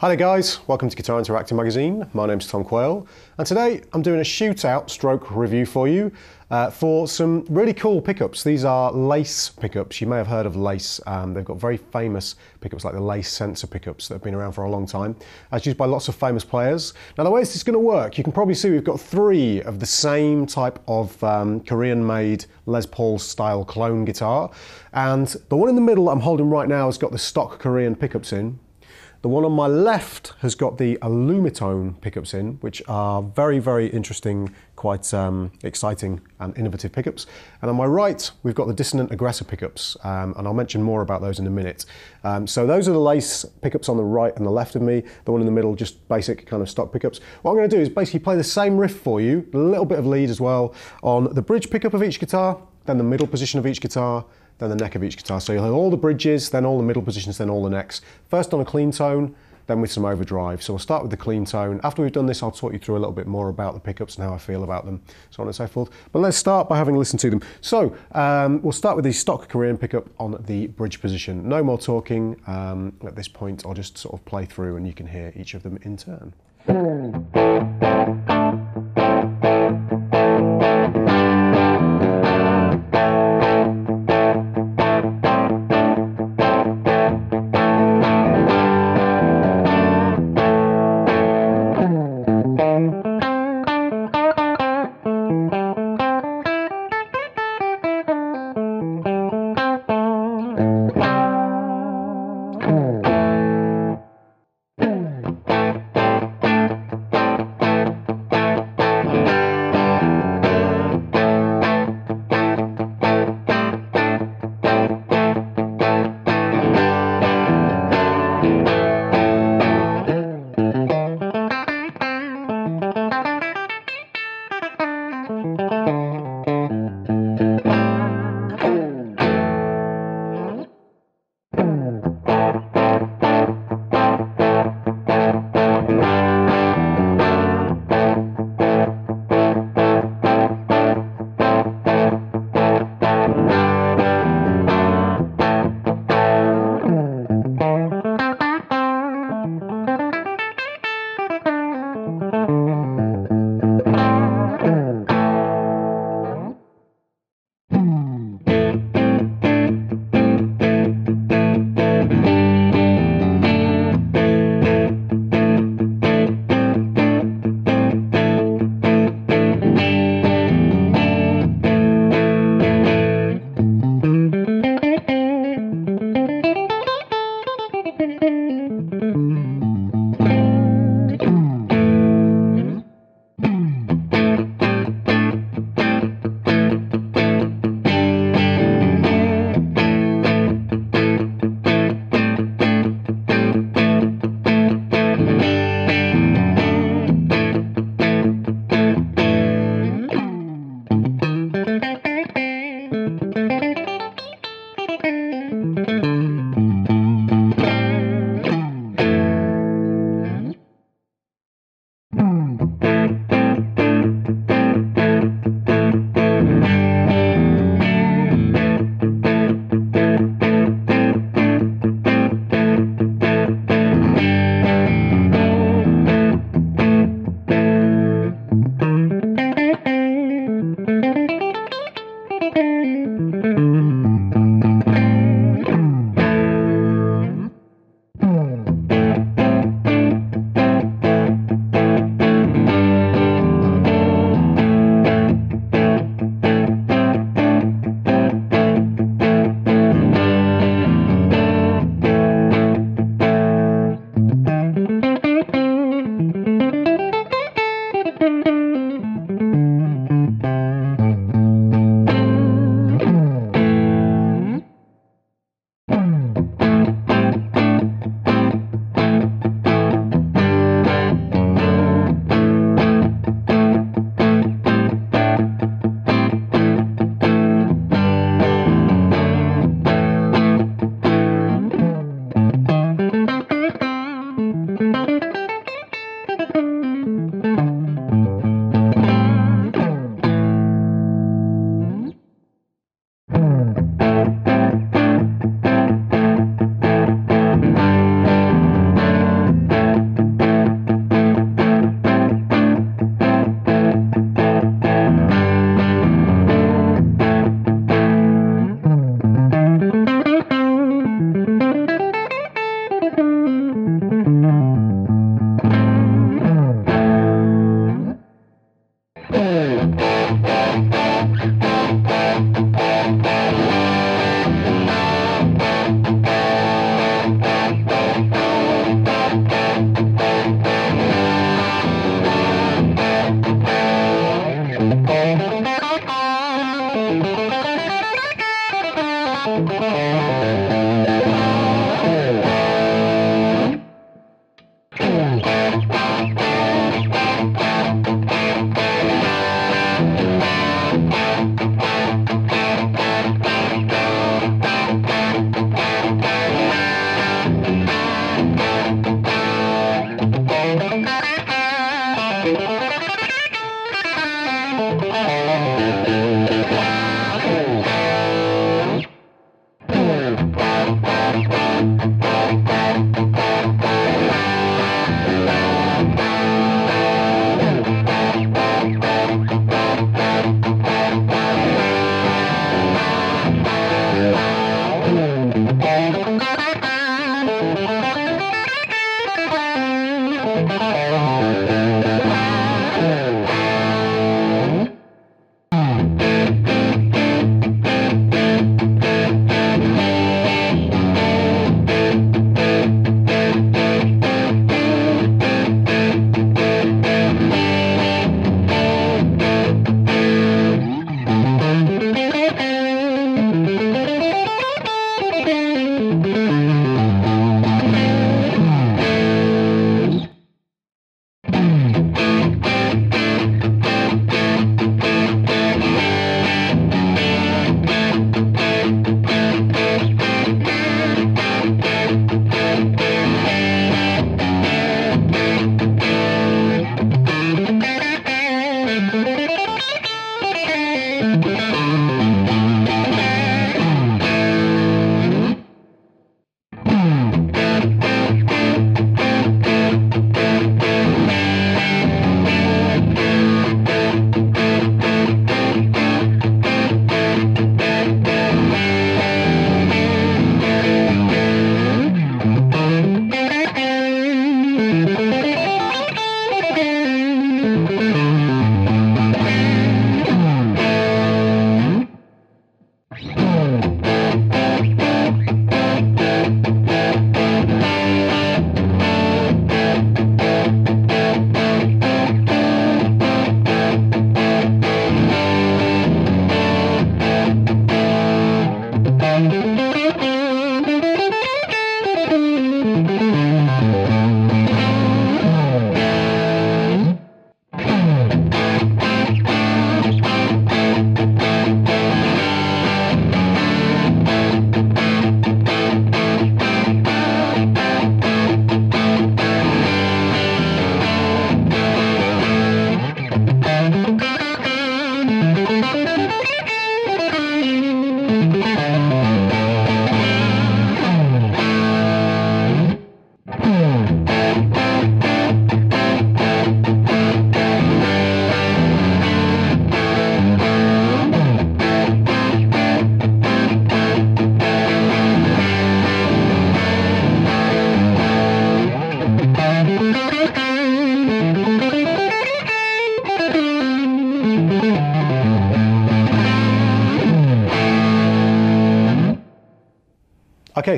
Hi there guys, welcome to Guitar Interactive Magazine. My name's Tom Quayle and today I'm doing a shootout stroke review for you uh, for some really cool pickups. These are lace pickups. You may have heard of lace. Um, they've got very famous pickups like the lace sensor pickups that have been around for a long time. It's used by lots of famous players. Now the way this is going to work, you can probably see we've got three of the same type of um, Korean made Les Paul style clone guitar and the one in the middle I'm holding right now has got the stock Korean pickups in the one on my left has got the Alumitone pickups in, which are very, very interesting, quite um, exciting and innovative pickups. And on my right, we've got the Dissonant Aggressor pickups, um, and I'll mention more about those in a minute. Um, so those are the lace pickups on the right and the left of me. The one in the middle, just basic kind of stock pickups. What I'm going to do is basically play the same riff for you, a little bit of lead as well, on the bridge pickup of each guitar, then the middle position of each guitar, then the neck of each guitar. So you'll have all the bridges, then all the middle positions, then all the necks. First on a clean tone, then with some overdrive. So we'll start with the clean tone. After we've done this, I'll talk you through a little bit more about the pickups and how I feel about them, so on and so forth. But let's start by having a listen to them. So um, we'll start with the stock Korean pickup on the bridge position. No more talking um, at this point. I'll just sort of play through and you can hear each of them in turn.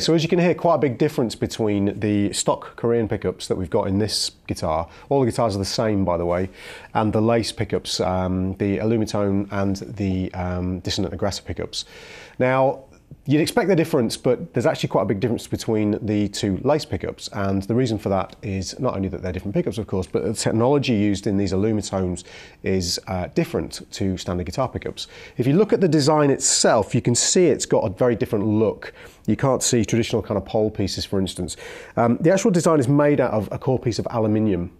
Okay, so as you can hear, quite a big difference between the stock Korean pickups that we've got in this guitar. All the guitars are the same, by the way, and the lace pickups, um, the Alumitone and the um, Dissonant Aggressor pickups. Now, You'd expect the difference, but there's actually quite a big difference between the two lace pickups. And the reason for that is not only that they're different pickups, of course, but the technology used in these Alumitones is uh, different to standard guitar pickups. If you look at the design itself, you can see it's got a very different look. You can't see traditional kind of pole pieces, for instance. Um, the actual design is made out of a core piece of aluminium.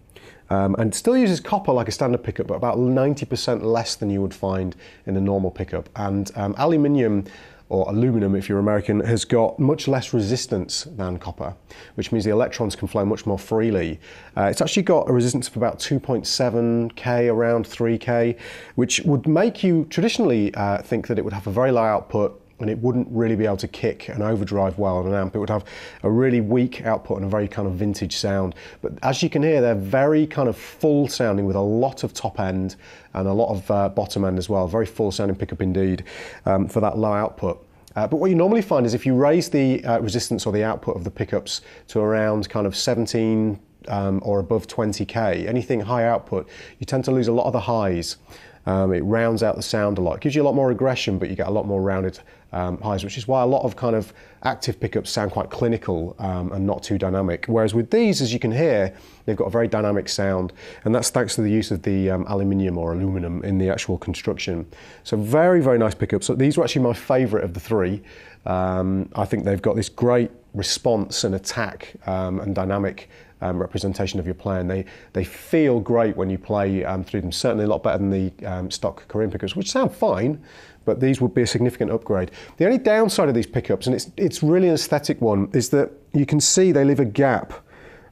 Um, and still uses copper like a standard pickup, but about 90% less than you would find in a normal pickup. And um, aluminium or aluminum if you're American, has got much less resistance than copper, which means the electrons can flow much more freely. Uh, it's actually got a resistance of about 2.7k, around 3k, which would make you traditionally uh, think that it would have a very low output and it wouldn't really be able to kick an overdrive well on an amp. It would have a really weak output and a very kind of vintage sound. But as you can hear, they're very kind of full sounding with a lot of top end and a lot of uh, bottom end as well. Very full sounding pickup indeed um, for that low output. Uh, but what you normally find is if you raise the uh, resistance or the output of the pickups to around kind of 17 um, or above 20k, anything high output, you tend to lose a lot of the highs. Um, it rounds out the sound a lot. It gives you a lot more aggression, but you get a lot more rounded um, highs, which is why a lot of kind of active pickups sound quite clinical um, and not too dynamic. Whereas with these, as you can hear, they've got a very dynamic sound, and that's thanks to the use of the um, aluminium or aluminum in the actual construction. So very, very nice pickups. So these were actually my favourite of the three. Um, I think they've got this great response and attack um, and dynamic um, representation of your playing. They they feel great when you play um, through them. Certainly a lot better than the um, stock Korean pickups, which sound fine, but these would be a significant upgrade. The only downside of these pickups, and it's it's really an aesthetic one, is that you can see they leave a gap.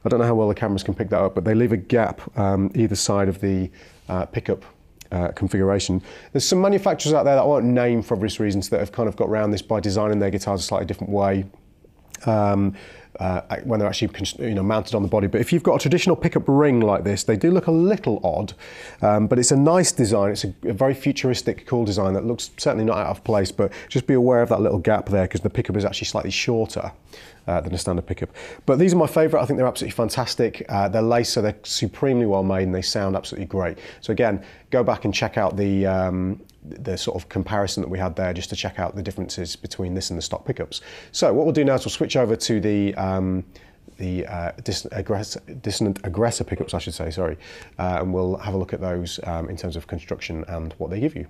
I don't know how well the cameras can pick that up, but they leave a gap um, either side of the uh, pickup uh, configuration. There's some manufacturers out there that I won't name for obvious reasons that have kind of got around this by designing their guitars a slightly different way. Um, uh, when they're actually you know, mounted on the body. But if you've got a traditional pickup ring like this, they do look a little odd, um, but it's a nice design. It's a, a, very futuristic, cool design that looks certainly not out of place, but just be aware of that little gap there because the pickup is actually slightly shorter. Uh, than a standard pickup. But these are my favourite. I think they're absolutely fantastic. Uh, they're lace, so they're supremely well made and they sound absolutely great. So again, go back and check out the um, the sort of comparison that we had there just to check out the differences between this and the stock pickups. So what we'll do now is we'll switch over to the um, the uh, aggressor, dissonant aggressor pickups, I should say, sorry, uh, and we'll have a look at those um, in terms of construction and what they give you.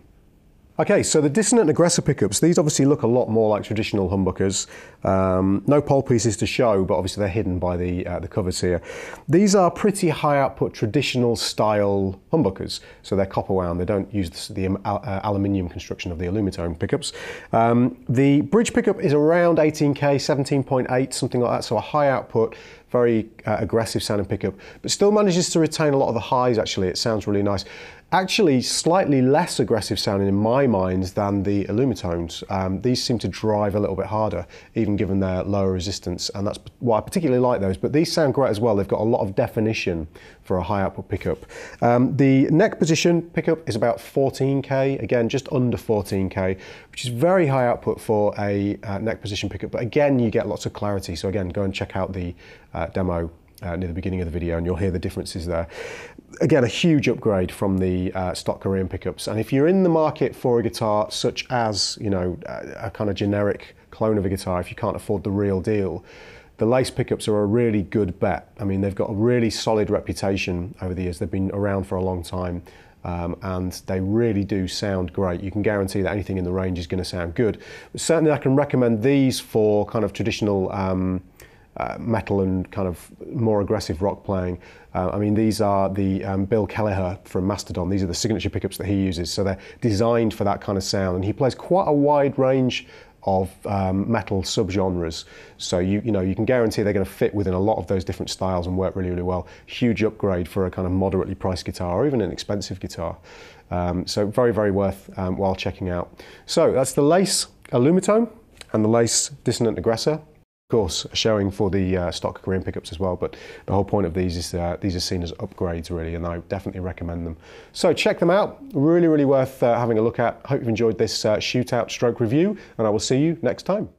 Okay, so the dissonant aggressor pickups, these obviously look a lot more like traditional humbuckers. Um, no pole pieces to show, but obviously they're hidden by the, uh, the covers here. These are pretty high output traditional style humbuckers, so they're copper wound. They don't use the, um, uh, aluminium construction of the Alumitone pickups. Um, the bridge pickup is around 18K, 17.8, something like that, so a high output, very uh, aggressive sounding pickup, but still manages to retain a lot of the highs actually. It sounds really nice actually slightly less aggressive sounding in my mind than the Alumitones. Um, these seem to drive a little bit harder, even given their lower resistance, and that's why I particularly like those. But these sound great as well. They've got a lot of definition for a high output pickup. Um, the neck position pickup is about 14k, again, just under 14k, which is very high output for a uh, neck position pickup. But again, you get lots of clarity. So again, go and check out the uh, demo uh, near the beginning of the video and you'll hear the differences there. Again, a huge upgrade from the uh, stock Korean pickups. And if you're in the market for a guitar such as, you know, a, a kind of generic clone of a guitar, if you can't afford the real deal, the lace pickups are a really good bet. I mean, they've got a really solid reputation over the years. They've been around for a long time. Um, and they really do sound great. You can guarantee that anything in the range is going to sound good. But certainly, I can recommend these for kind of traditional um, uh, metal and kind of more aggressive rock playing. Uh, I mean, these are the um, Bill Kelliher from Mastodon. These are the signature pickups that he uses. So they're designed for that kind of sound. And he plays quite a wide range of um, metal subgenres. So you you know you can guarantee they're going to fit within a lot of those different styles and work really really well. Huge upgrade for a kind of moderately priced guitar or even an expensive guitar. Um, so very very worth um, while checking out. So that's the Lace Alumitone and the Lace Dissonant Aggressor course, showing for the uh, stock Korean pickups as well. But the whole point of these is uh, these are seen as upgrades, really, and I definitely recommend them. So check them out. Really, really worth uh, having a look at. Hope you've enjoyed this uh, shootout stroke review, and I will see you next time.